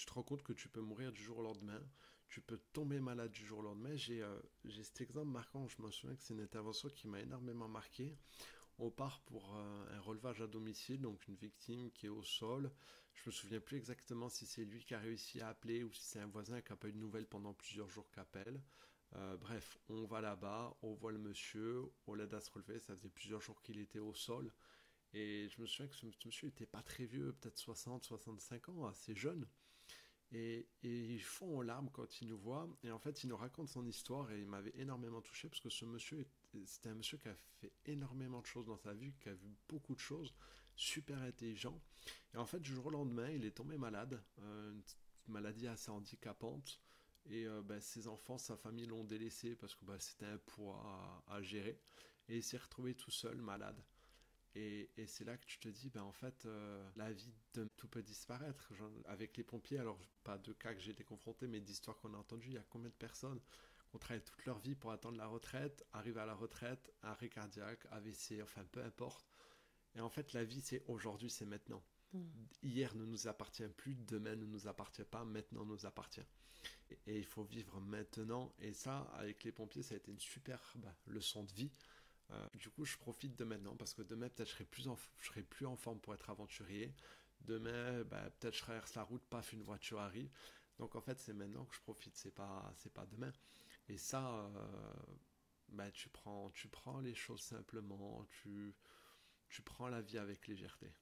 tu te rends compte que tu peux mourir du jour au lendemain, tu peux tomber malade du jour au lendemain. J'ai j'ai cet exemple marquant, je me souviens que c'est une intervention qui m'a énormément marqué. On part pour un relevage à domicile, donc une victime qui est au sol. Je me souviens plus exactement si c'est lui qui a réussi à appeler ou si c'est un voisin qui n'a pas eu de nouvelles pendant plusieurs jours qu'appelle. Euh, bref, on va là-bas, on voit le monsieur, on l'aide à se relever, ça faisait plusieurs jours qu'il était au sol. Et je me souviens que ce monsieur n'était pas très vieux, peut-être 60, 65 ans, assez jeune. Et, et ils font aux larmes quand ils nous voient. Et en fait, il nous raconte son histoire et il m'avait énormément touché parce que ce monsieur, c'était un monsieur qui a fait énormément de choses dans sa vie, qui a vu beaucoup de choses, super intelligent. Et en fait, du jour au lendemain, il est tombé malade, euh, une maladie assez handicapante. Et euh, ben, ses enfants, sa famille l'ont délaissé parce que ben, c'était un poids à, gérer. Et il s'est retrouvé tout seul, malade. Et, et c'est là que tu te dis, ben, en fait, euh, la vie de tout peut disparaître. avec les pompiers, alors pas de cas que j'ai été confronté, mais d'histoires qu'on a entendues, il y a combien de personnes qui ont travaillé toute leur vie pour attendre la retraite, arriver à la retraite, arrêt cardiaque, AVC, enfin peu importe. Et en fait, la vie, c'est aujourd'hui, c'est maintenant. Hier ne nous appartient plus, demain ne nous appartient pas, maintenant nous appartient. Et, il faut vivre maintenant. Et ça, avec les pompiers, ça a été une super bah, leçon de vie. Euh, du coup, je profite de maintenant parce que demain, peut-être, je serai plus en, forme pour être aventurier. Demain, bah, peut-être, je traverse la route, paf, une voiture arrive. Donc, en fait, c'est maintenant que je profite. C'est pas, pas demain. Et ça, euh, bah, tu prends, tu prends les choses simplement. Tu prends la vie avec légèreté.